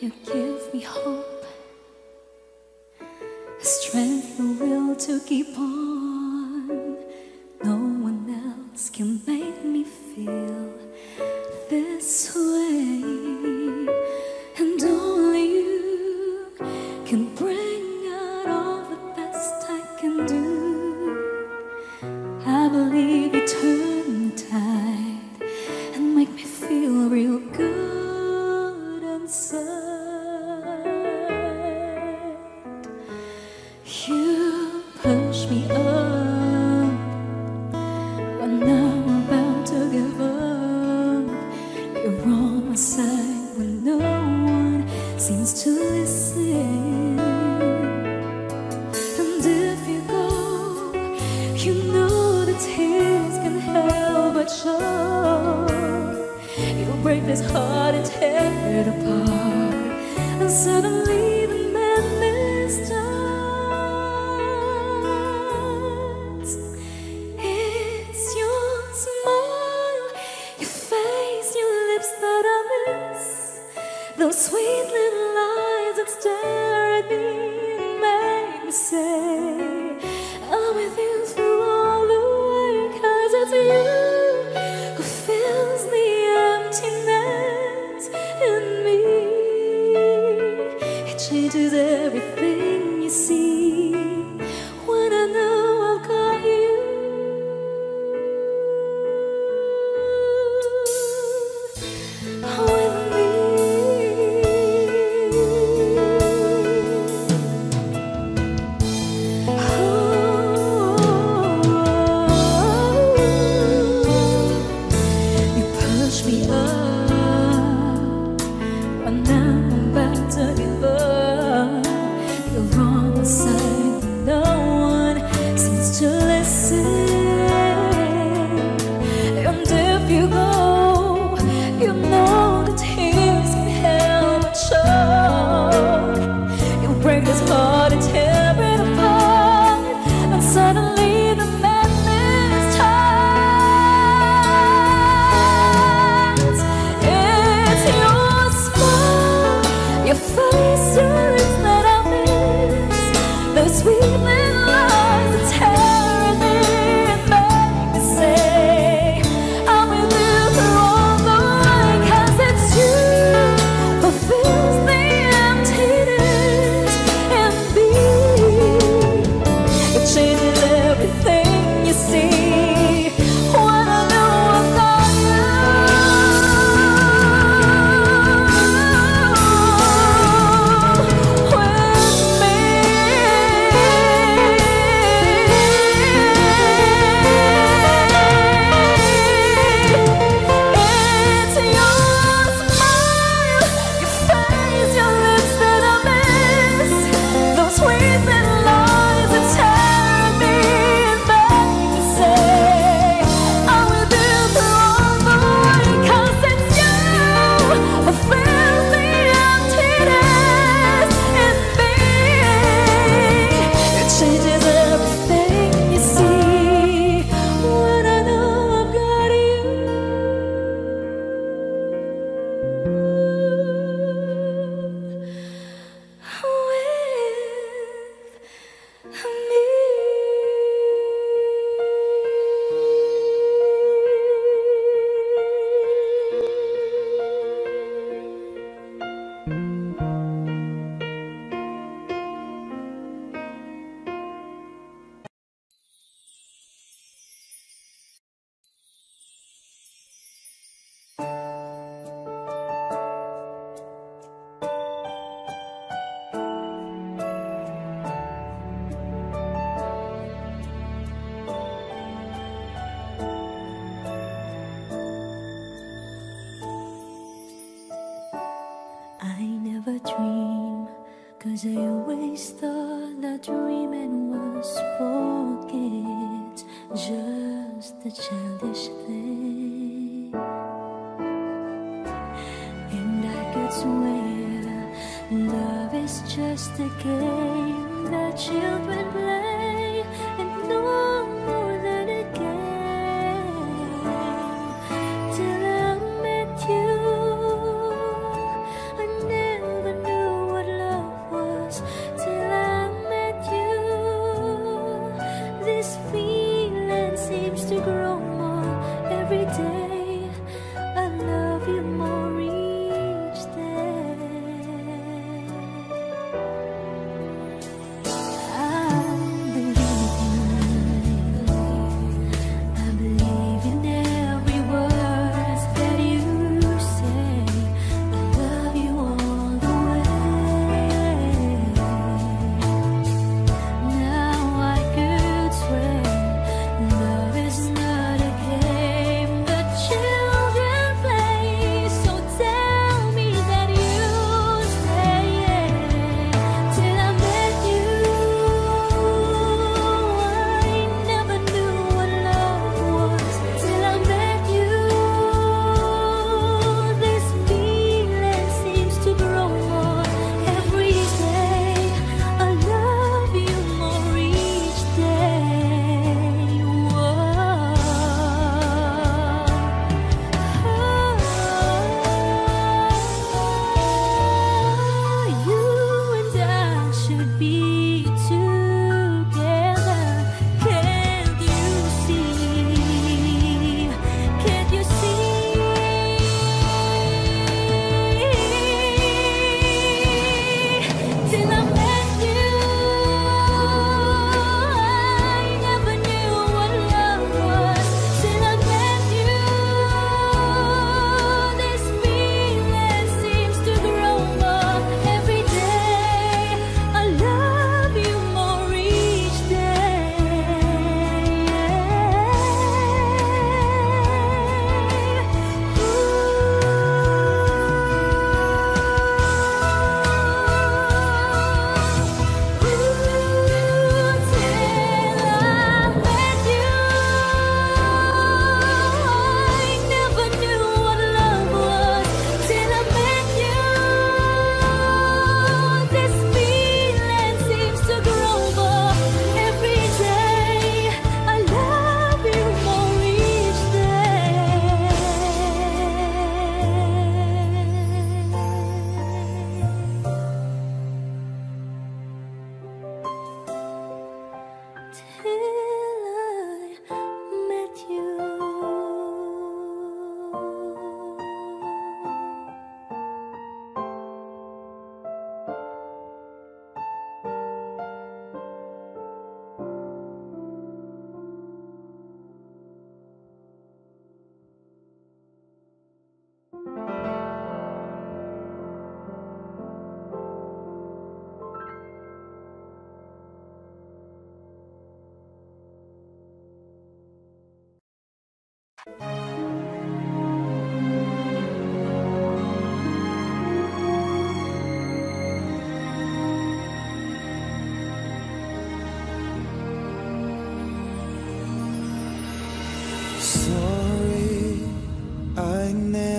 You give me hope, strength and will to keep on.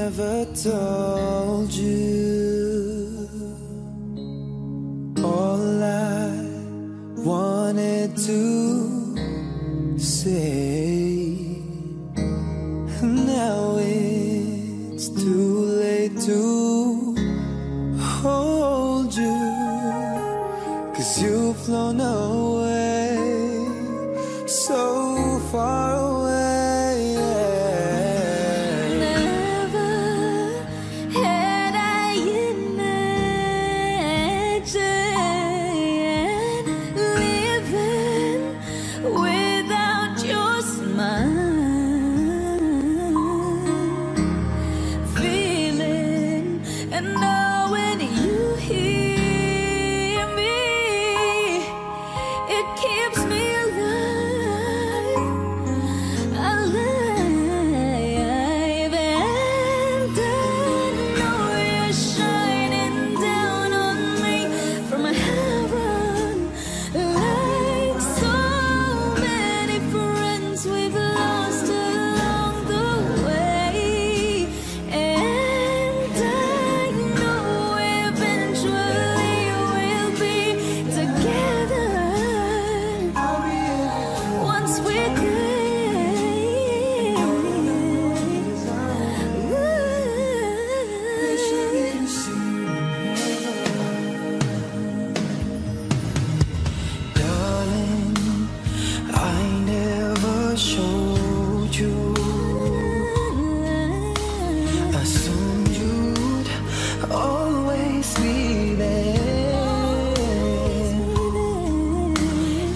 never told.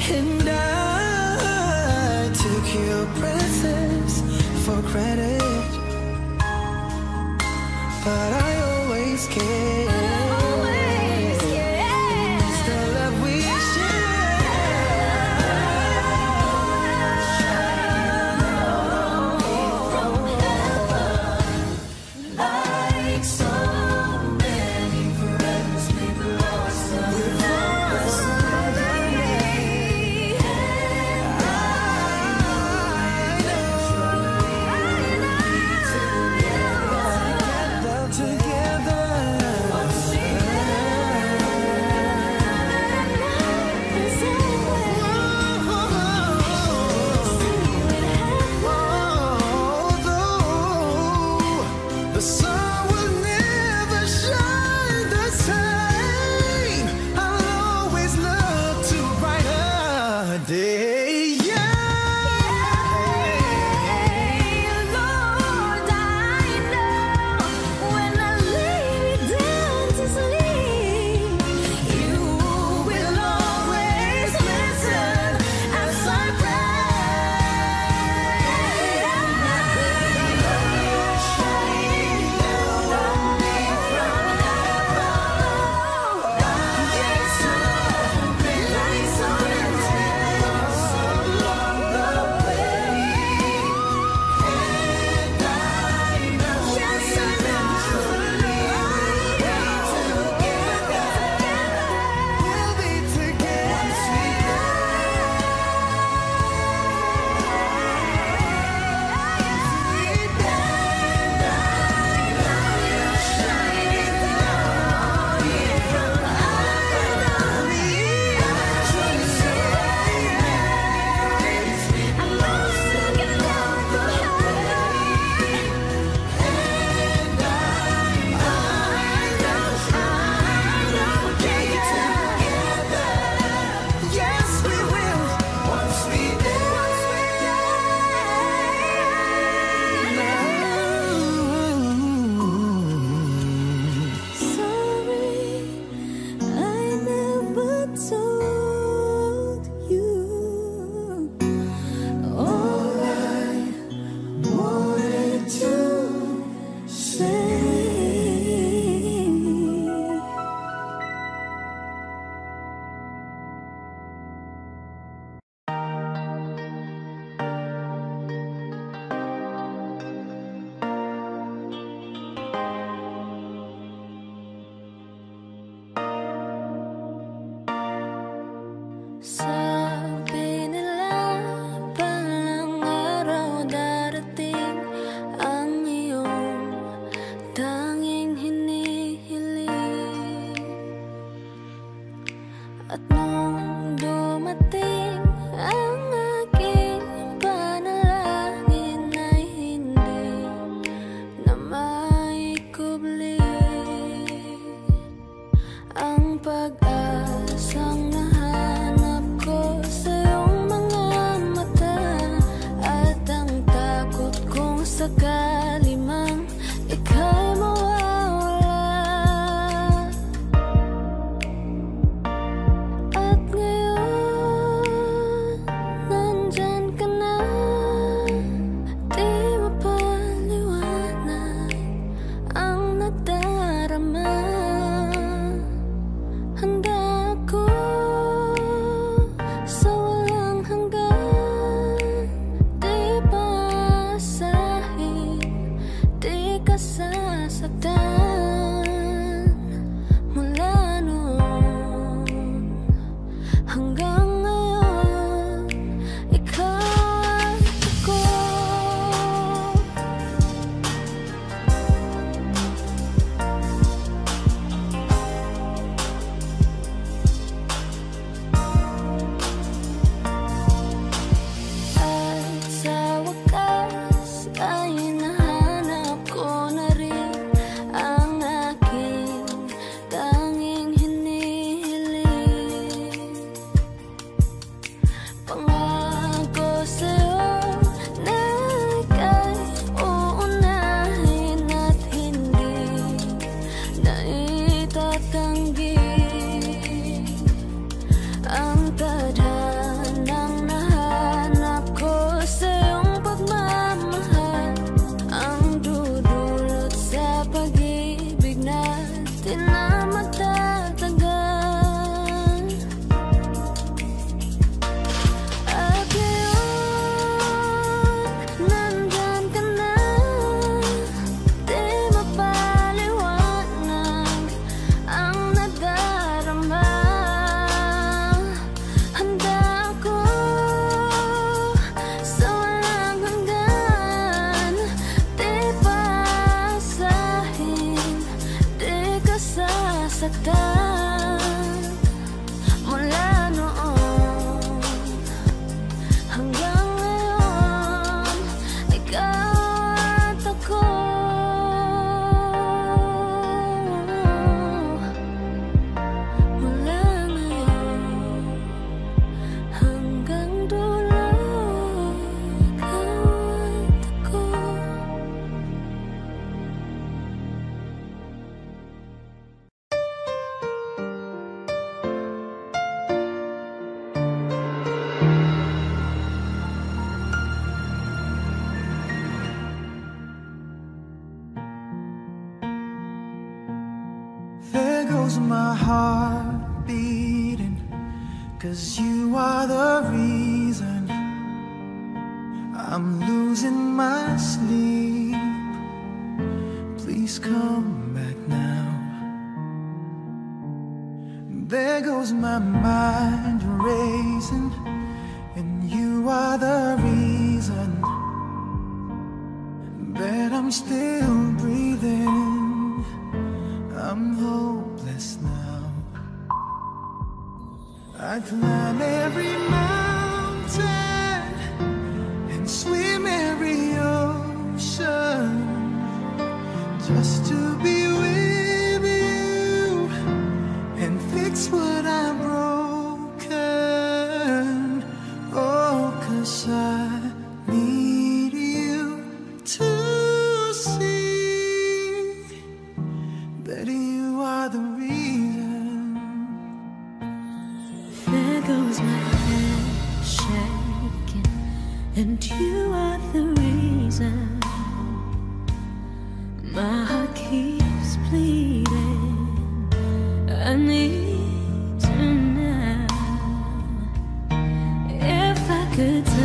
And I took your presence for granted. But I always care.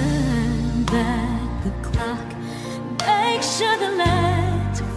turn back the clock. Make sure the lights are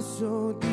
so deep.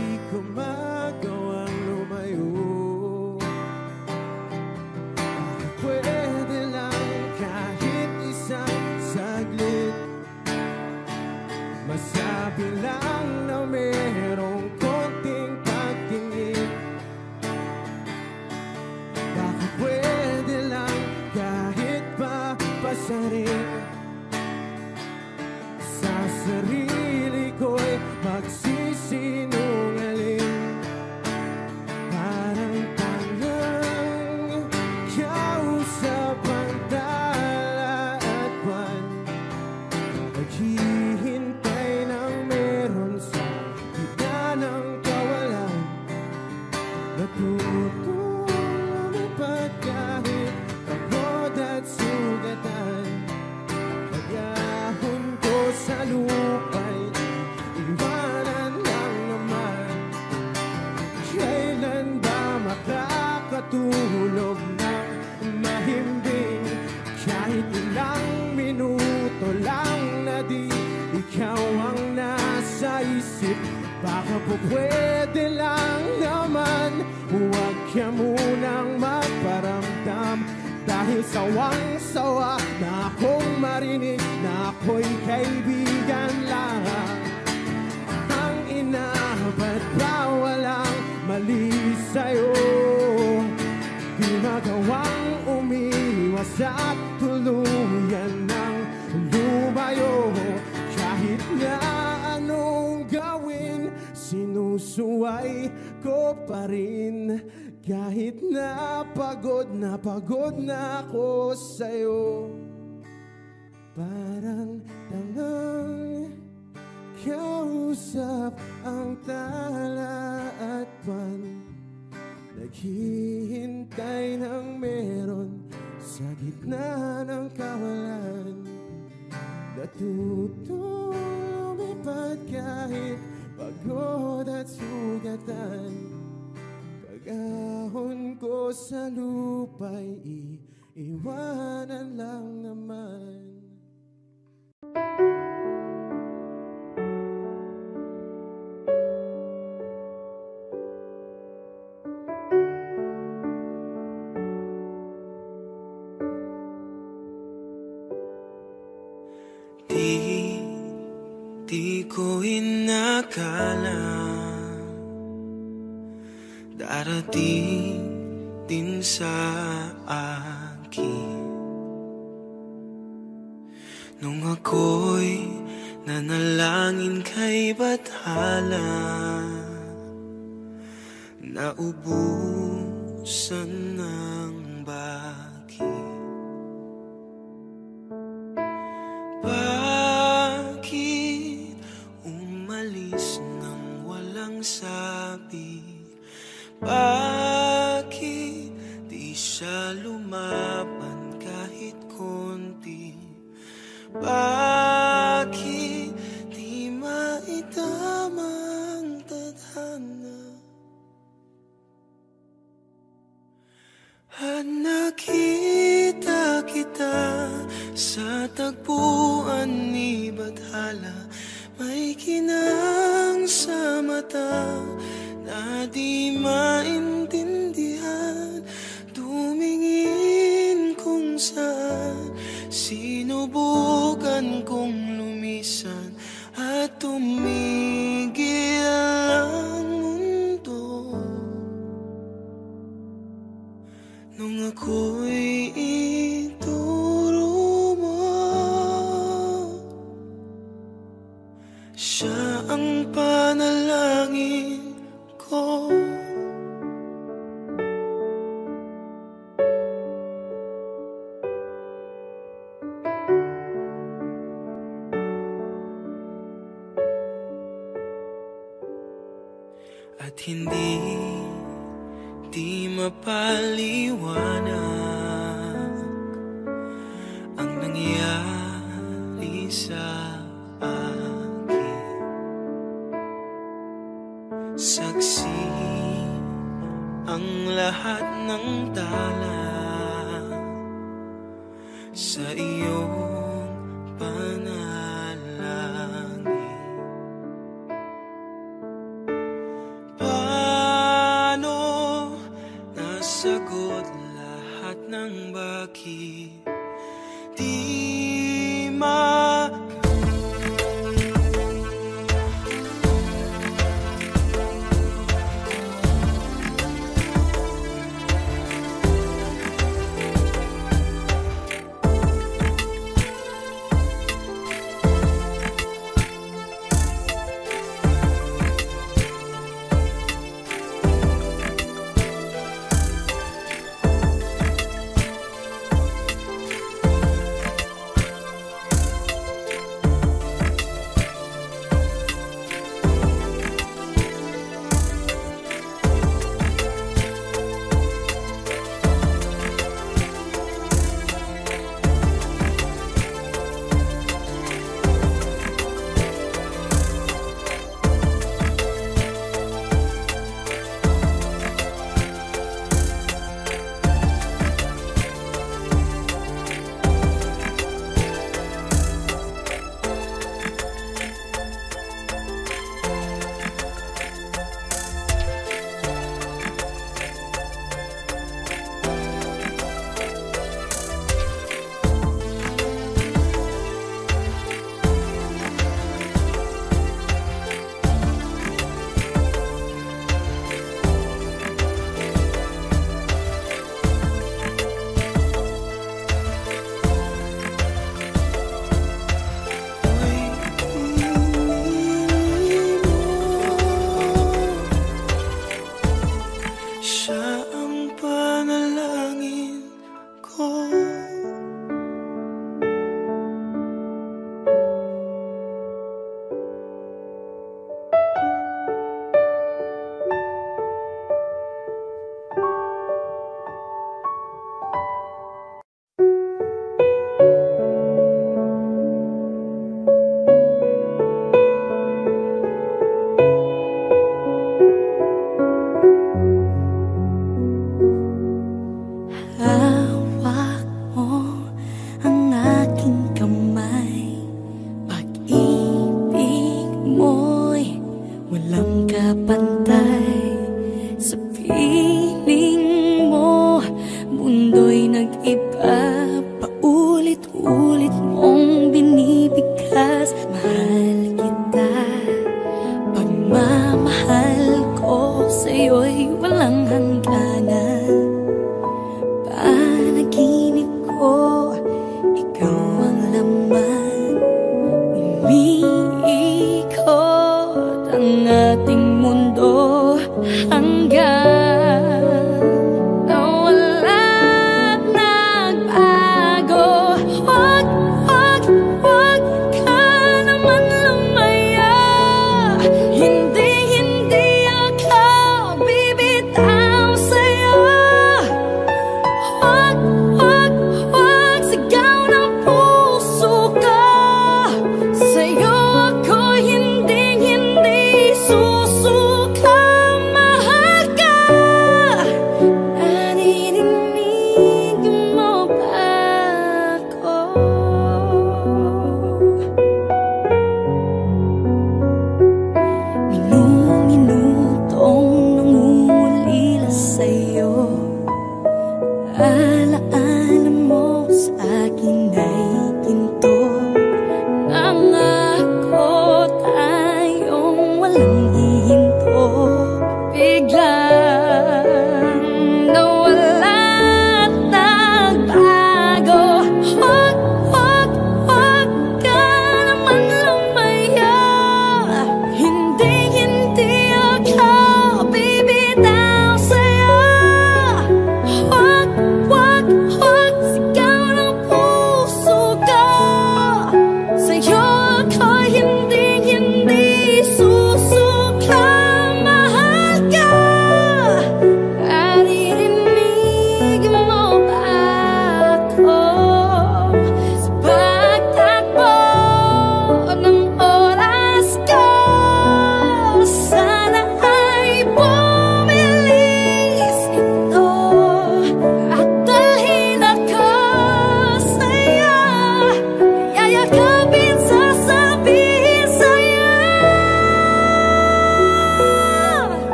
mali sa'yo. Pinagawang umiwas at tuluyan ng lumayo. Kahit na anong gawin, sinusuway ko pa rin. Kahit na pagod na pagod na ako sa'yo. Parang tangang Kausap ang tala at pan. Naghihintay ng meron Sa gitna ng kawalan. Natutulong lumipad kahit Pagod at sugatan. Pag-ahon ko sa lupa'y Iiwanan lang naman. Thank you. ko inakala Darating din sa akin. Nung ako'y nanalangin kay Bathala Naubusan ng bahay. ang sabi Bakit di siya lumaban kahit konti? Bakit di maitama ang tadhana? At nakita kita sa tagpuan ni Bathala. May kinang sa mata Na di maintindihan. Tumingin kung saan Sinubukan kong lumisan At tumigil ang mundo. Nung ako'y ituro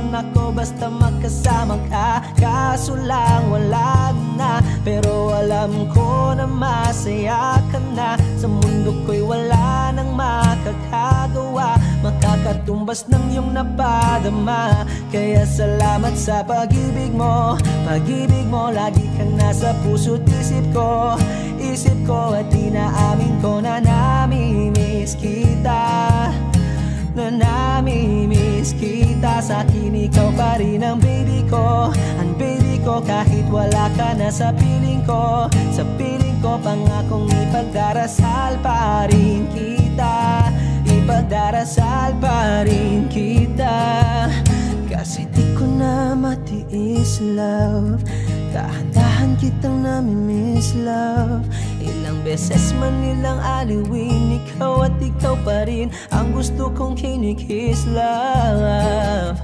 naman ako basta magkasama ka. Kaso lang wala na. Pero alam ko na masaya ka na. Sa mundo ko'y wala nang makakagawa. Makakatumbas ng iyong napadama. Kaya salamat sa pag-ibig mo. Pag-ibig mo lagi kang nasa puso't isip ko. Isip ko at inaamin ko na namimiss kita na namimiss kita. Sa akin ikaw pa rin ang baby ko. Ang baby ko kahit wala ka na sa piling ko. Sa piling ko pangakong ipagdarasal pa rin kita. Ipagdarasal pa rin kita. Kasi di ko na matiis love Dahan-dahan kitang namimiss love. Ilang beses man nilang aliwin Ikaw at ikaw pa rin Ang gusto kong kinikis love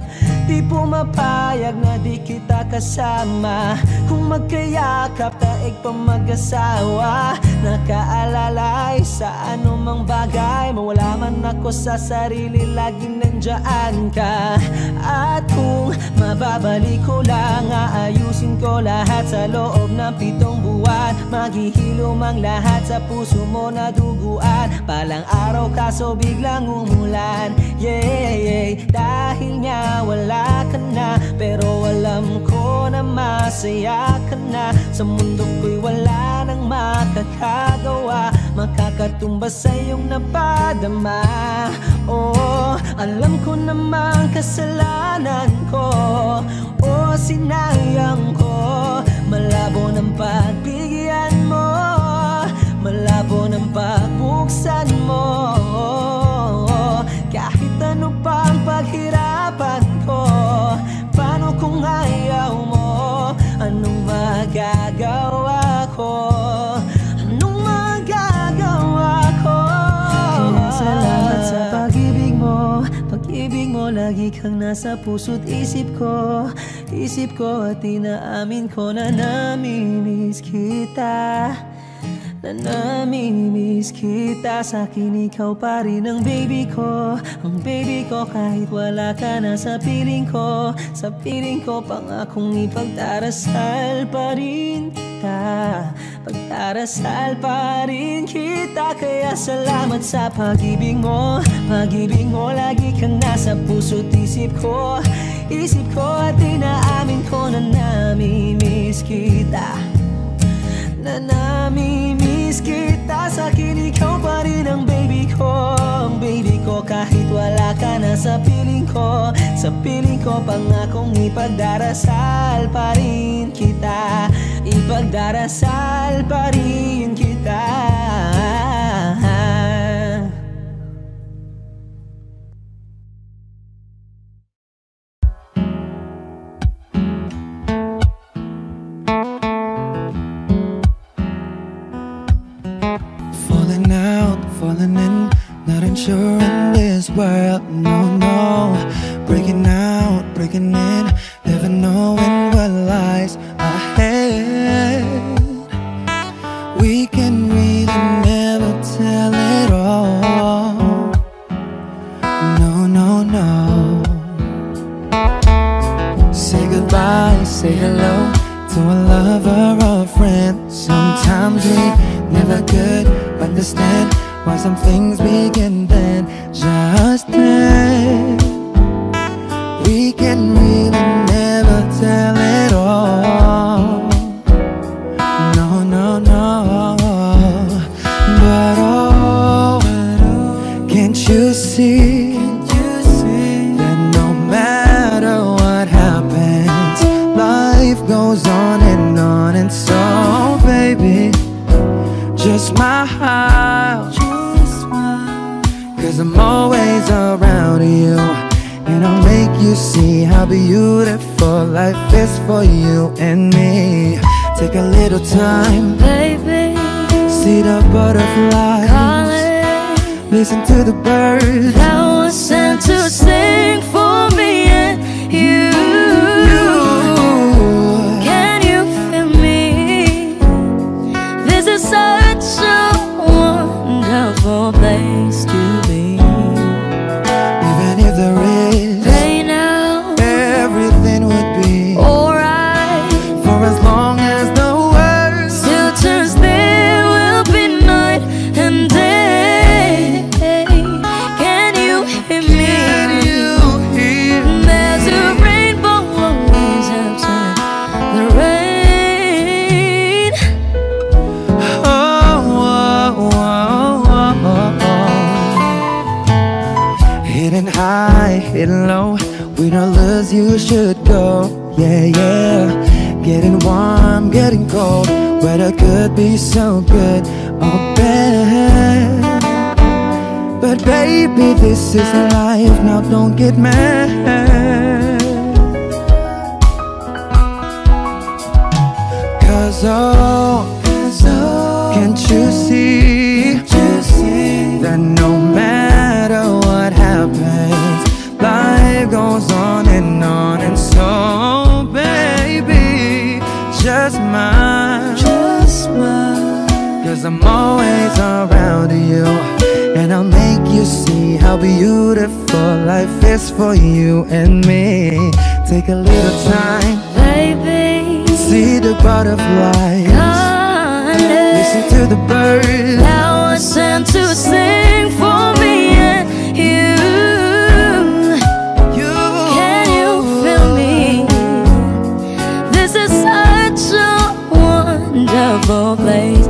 Di pumapayag na di kita kasama. Kung magkayakap taig pa mag-asawa. Nakaalalay sa anumang bagay Mawala man ako sa sarili Laging nandyan ka. At kung mababalik ko lang Aayusin ko lahat sa loob ng pitong buwan. Maghihilom ang lahat sa puso mo na duguan. Palang araw kaso biglang umulan. Yeah, yeah. Dahil nga wala ka na Pero alam ko na masaya ka na. Sa mundo ko'y wala nang makakagawa Makakatumbas sa iyong napadama. Oh, alam ko namang kasalanan ko Oh, sinayang ko. Malabo ng pagbigyan mo Malabo ng pagbuksan mo kung ayaw mo Anong magagawa ko? Anong magagawa ko? Kaya salamat sa pag-ibig mo. Pag-ibig mo lagi kang nasa puso't isip ko. Isip ko at inaamin ko na namimiss kita na namimiss kita Sa akin ikaw pa rin ang baby ko. Ang baby ko kahit wala ka na sa piling ko. Sa piling ko pangakong ipagdarasal pa rin kita. Pagdarasal pa rin kita Kaya salamat sa pag-ibig mo. Pag-ibig mo lagi kang nasa puso't isip ko. Isip ko at inaamin ko na namimiss kita na namimiss kita. Sa akin ikaw pa rin ang baby ko. Baby ko kahit wala ka na sa piling ko. Sa piling ko pangakong ipagdarasal pa rin kita. Ipagdarasal pa rin kita should go. Yeah, yeah. Getting warm, getting cold. Weather could be so good. Or bad. But baby, this is life. Now don't get mad. Cause oh, Cause oh Can't you see? That no matter what happens it goes on and on. And so, baby, just mine, just mine. Cause I'm always around you, and I'll make you see how beautiful life is for you and me. Take a little time, baby, see the butterflies, listen to the birds, now it's to sing. beautiful place.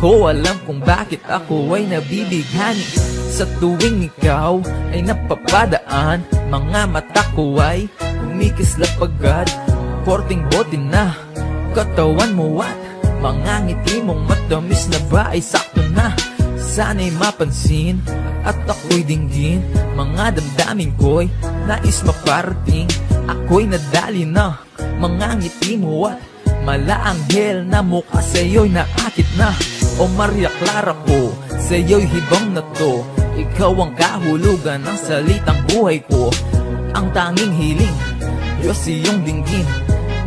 Ko alam kung bakit ako ay nabibighani. Sa tuwing ikaw ay napapadaan Mga mata ko ay kumikislap agad Korting bote na Katawan mo at Mga ngiti mong matamis na ba ay sakto na? Sana'y mapansin at ako'y dinggin. Mga damdamin ko'y nais maparating. Ako'y nadali na mga ngiti mo at Malaanghel na mukha sa'yo'y naakit na O Maria Clara ko, sa'yo'y hibang na to. Ikaw ang kahulugan ng salitang buhay ko. Ang tanging hiling, Diyos iyong dinggin.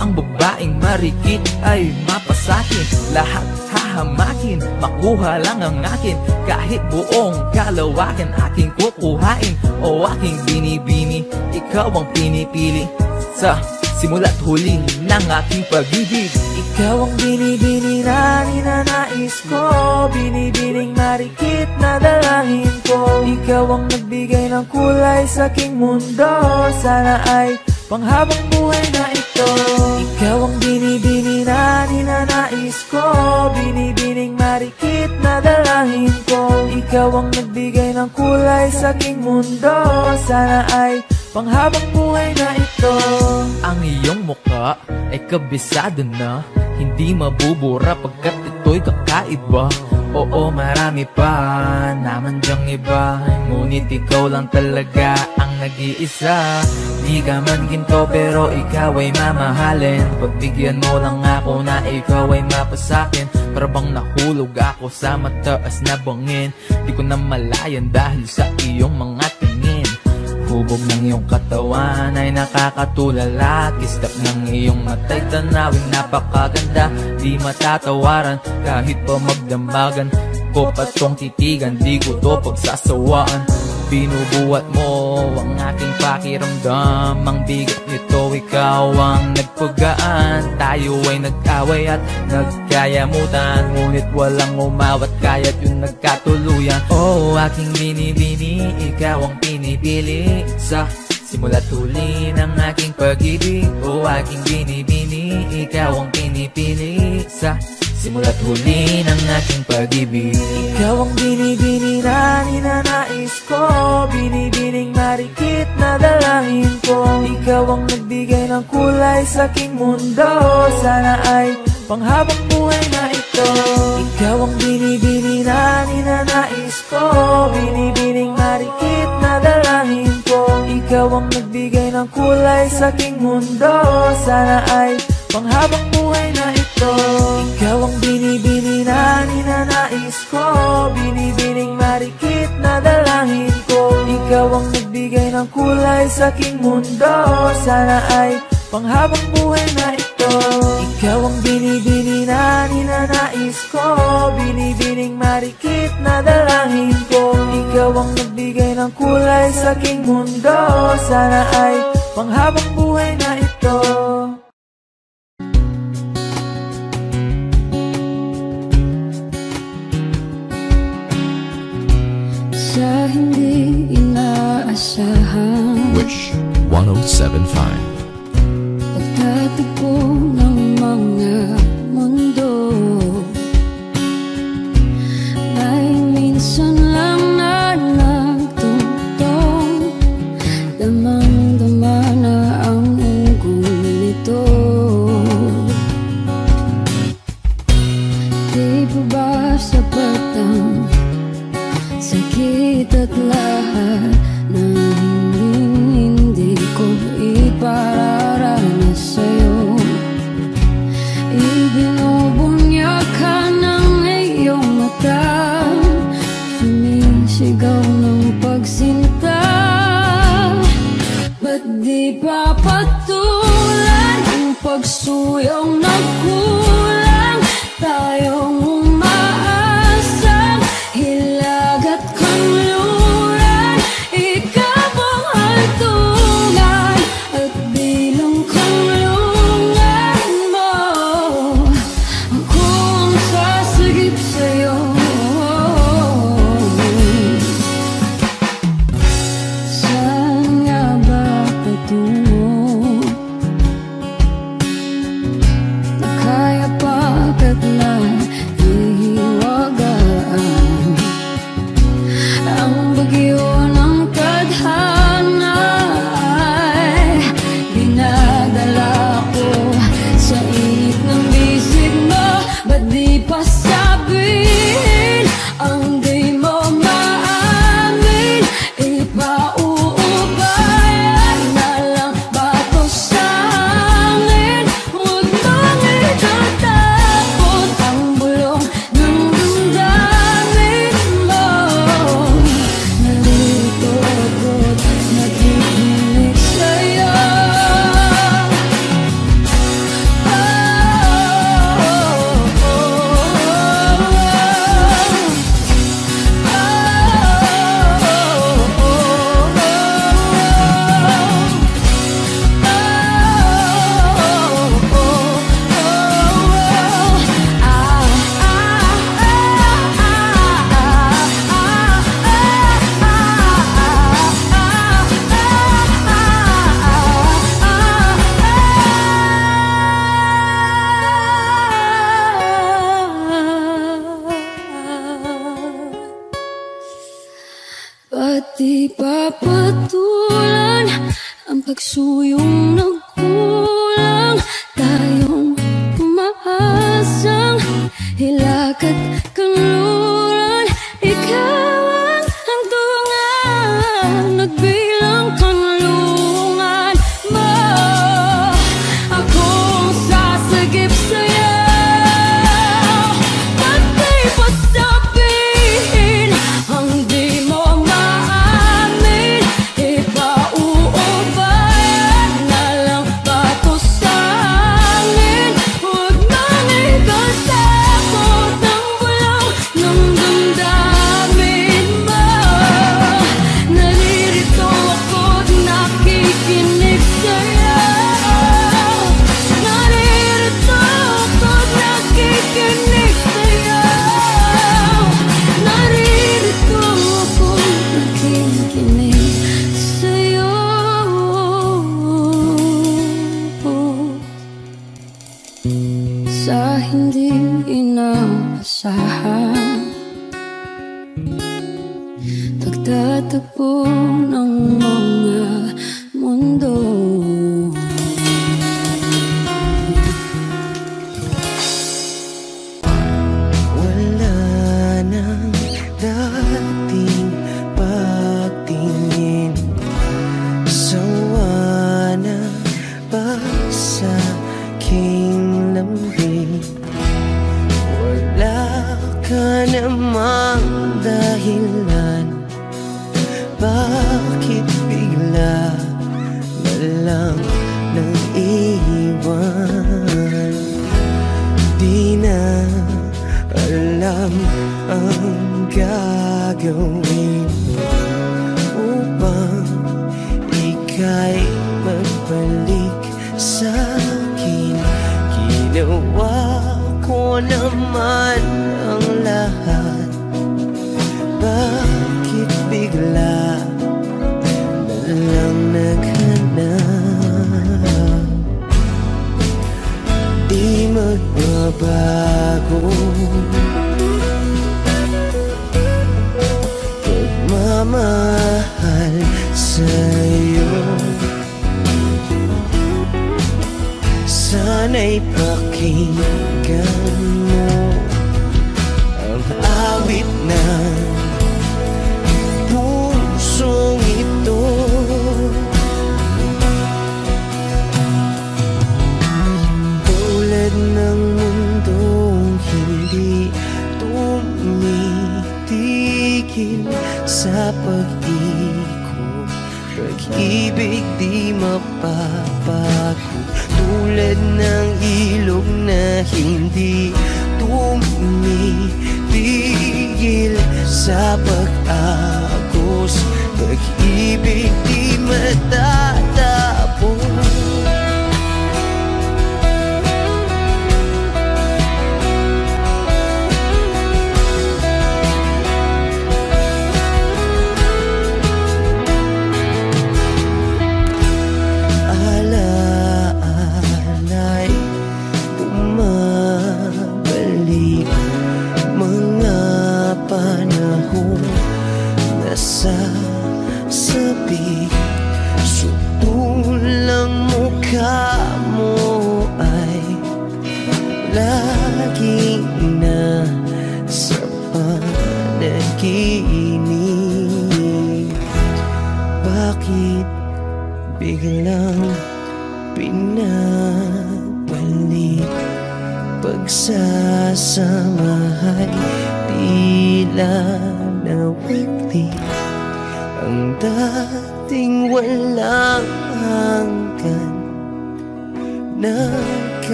Ang babaeng marikit ay mapasakin Lahat hahamakin, makuha lang ang akin. Kahit buong kalawakan aking kukuhain. O aking binibini, ikaw ang pinipili. Sa Simula't huli ng aking pag-ibig Ikaw ang binibini na ninanais ko. Binibining marikit na dalangin ko. Ikaw ang nagbigay ng kulay sa aking mundo. Sana ay panghabang buhay na ito. Ikaw ang binibini na ninanais ko. Binibining marikit na dalangin ko. Ikaw ang nagbigay ng kulay sa aking mundo. Sana ay panghabang buhay na ito. Ang iyong muka ay kabisado na. Hindi mabubura pagkat ito'y kakaiba. Oo marami pa naman dyang iba. Ngunit ikaw lang talaga ang nag-iisa. Di ka man ginto pero ikaw ay mamahalin. Pagbigyan mo lang ako na ikaw ay mapasakin. Para bang nahulog ako sa mataas na bangin. Di ko na malayan dahil sa iyong mga Hubog ng iyong katawan ay nakakatulala. Kislap ng iyong matay tanawing napakaganda. Di matatawaran kahit pa magdambagan. Ko pa tong titigan, di ko to pagsasawaan. Binubuhat mo ang aking pakiramdam. Ang bigat nito, ikaw ang nagpagaan. Tayo ay nag-away at nagkayamutan. Ngunit walang umawat kaya't yung nagkatuluyan. Oh, aking binibini, ikaw ang pinipili Sa simula't huli ng aking pag-ibig Oh, aking binibini, ikaw ang pinipili Sa simula't huli ng aking pag-ibig. Ikaw ang binibini na ninanais ko. Binibining marikit na dalangin ko. Ikaw ang nagbigay ng kulay sa aking mundo. Sana ay panghabang buhay na ito. Ikaw ang binibini na ninanais ko. Binibining marikit na dalangin ko Ikaw ang nagbigay ng kulay sa aking mundo. Sana ay panghabang buhay na ito. Ikaw ang binibini na ninanais ko. Binibining marikit na dalangin ko. Ikaw ang nagbigay ng kulay sa aking mundo. Sana ay panghabang buhay na ito Ikaw ang binibini na ninanais ko. Binibining marikit na dalangin ko. Ikaw ang nagbigay ng kulay sa aking mundo. Sana ay panghabang buhay na ito. Sa hindi inaasahan. Wish 1075. puso yung nag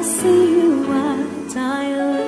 I see you, I die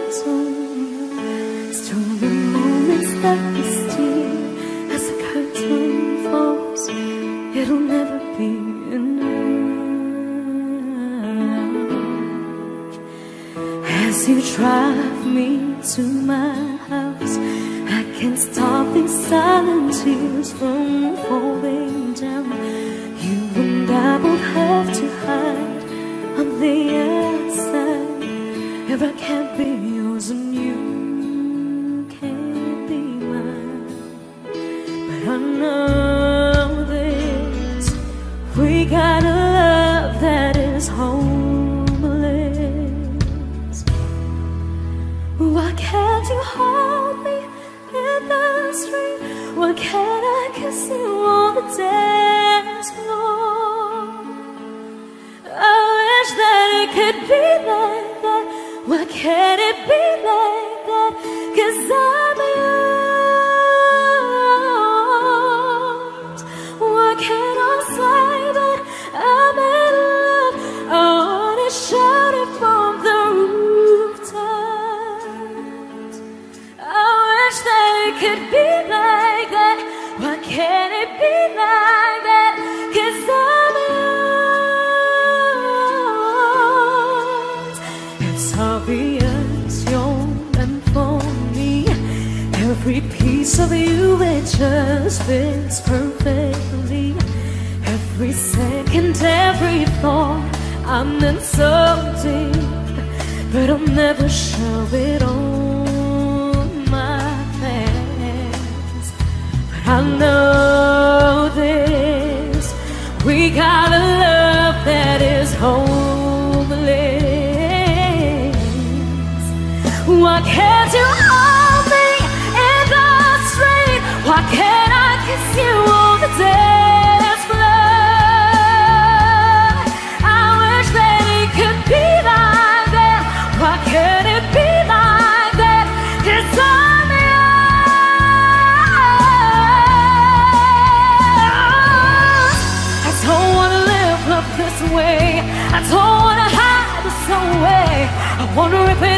wonder if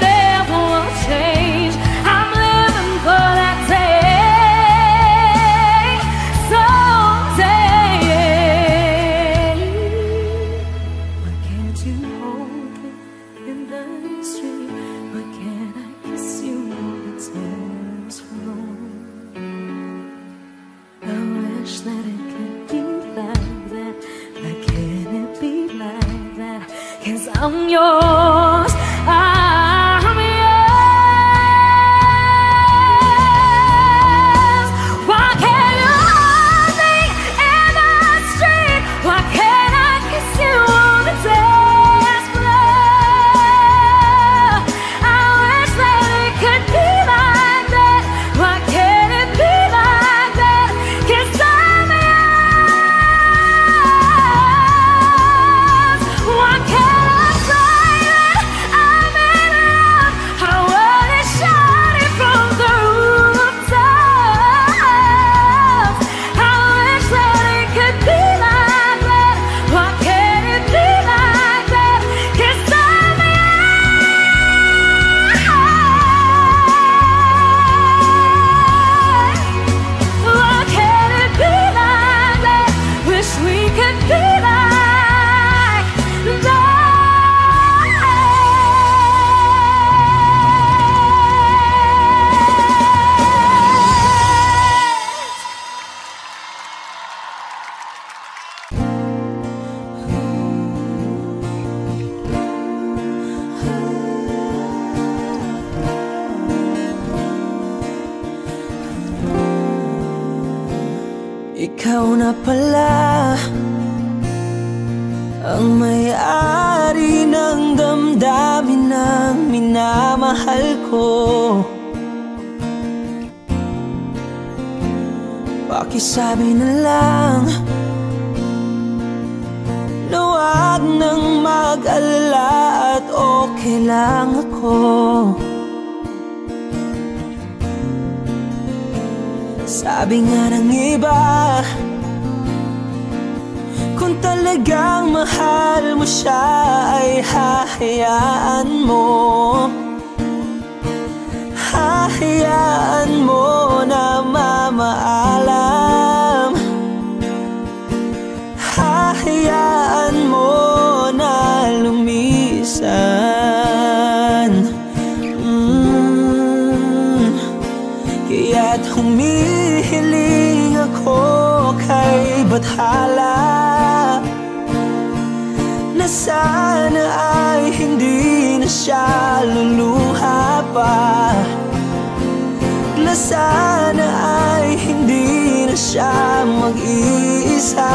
sana ay hindi na siya mag-iisa.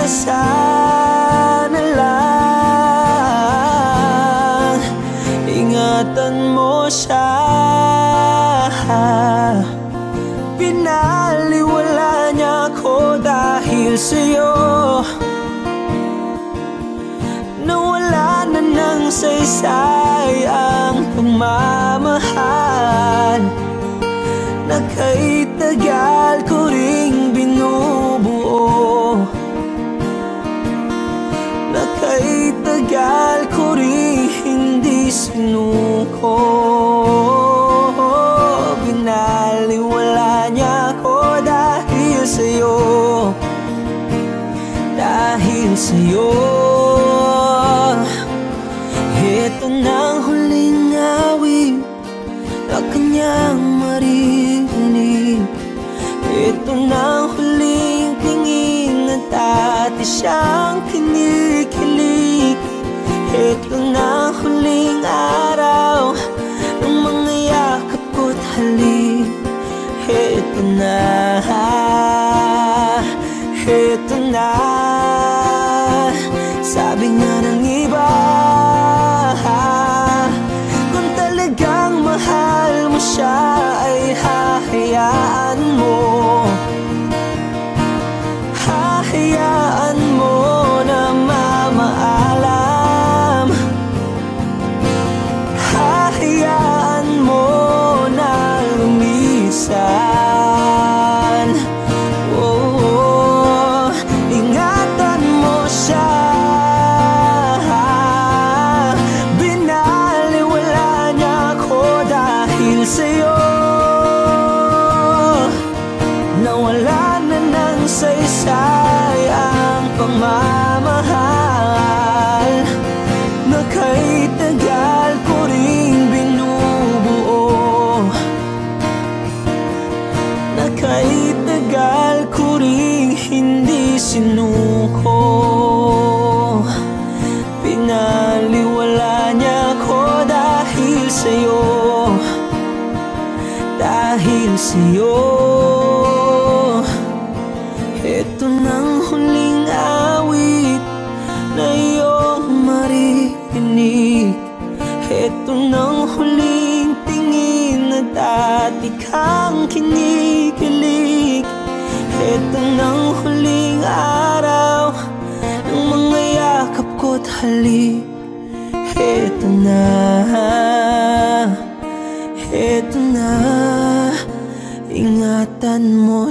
Na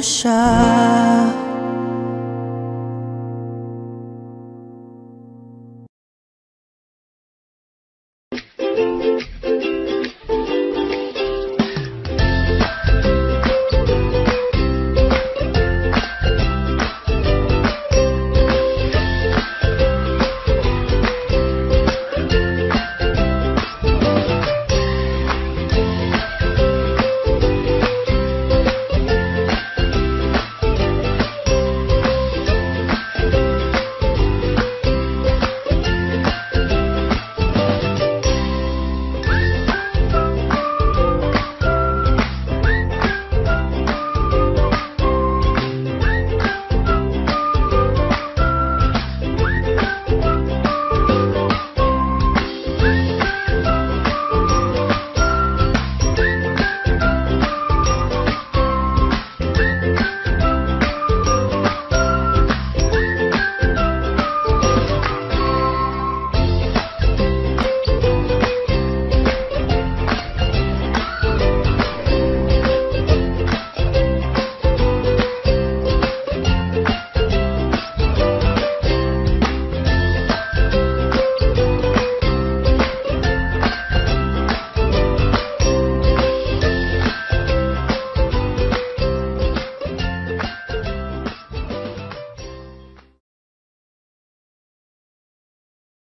Sa.